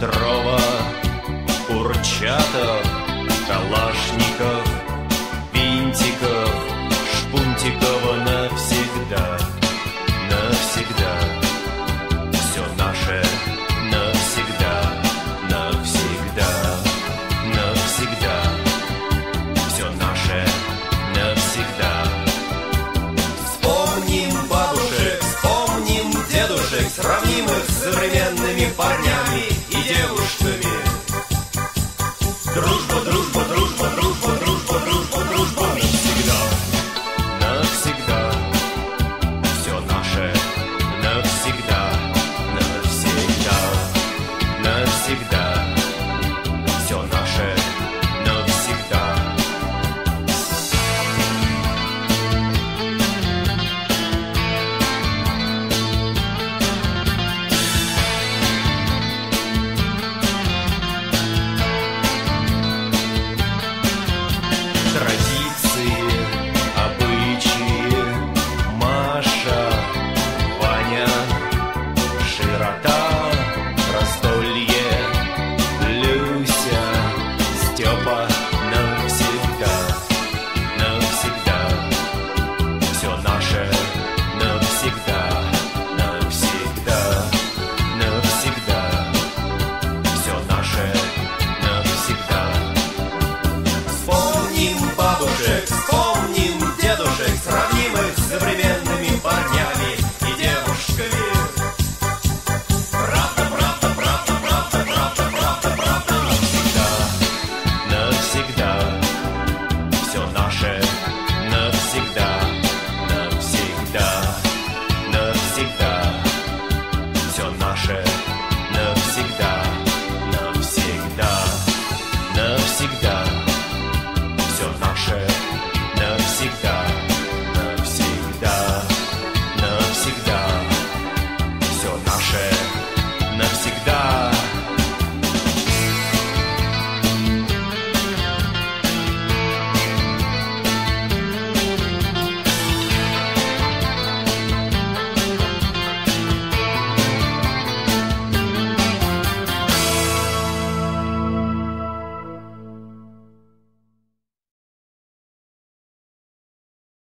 Петрова, Курчатов, Калашников, навсегда. Навсегда.